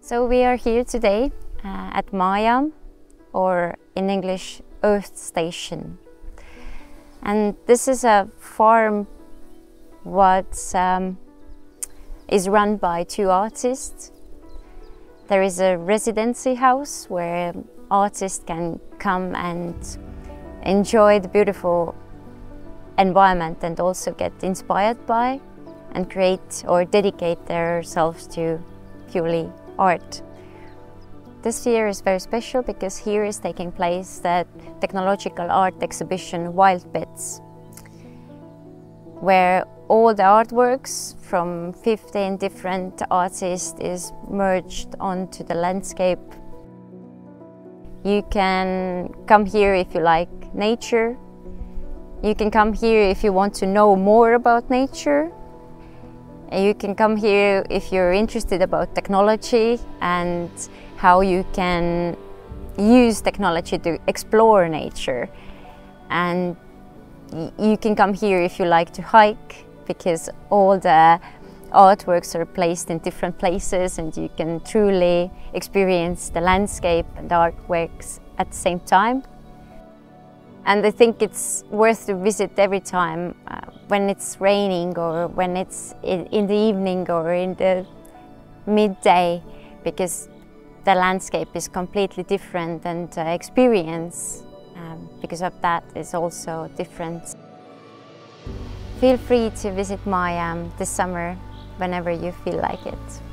So we are here today uh, at Maajaam, or in English, Earth Station. And this is a farm what um, is run by two artists. There is a residency house where artists can come and enjoy the beautiful environment and also get inspired by and create or dedicate themselves to purely art. This year is very special because here is taking place the technological art exhibition Wild Bits, where all the artworks from 15 different artists is merged onto the landscape. You can come here if you like nature. You can come here if you want to know more about nature you can come here if you're interested about technology and how you can use technology to explore nature. And you can come here if you like to hike because all the artworks are placed in different places and you can truly experience the landscape and artworks at the same time. And I think it's worth to visit every time uh, when it's raining or when it's in, the evening or in the midday because the landscape is completely different and uh, experience um, because of that is also different. Feel free to visit Maajaam this summer whenever you feel like it.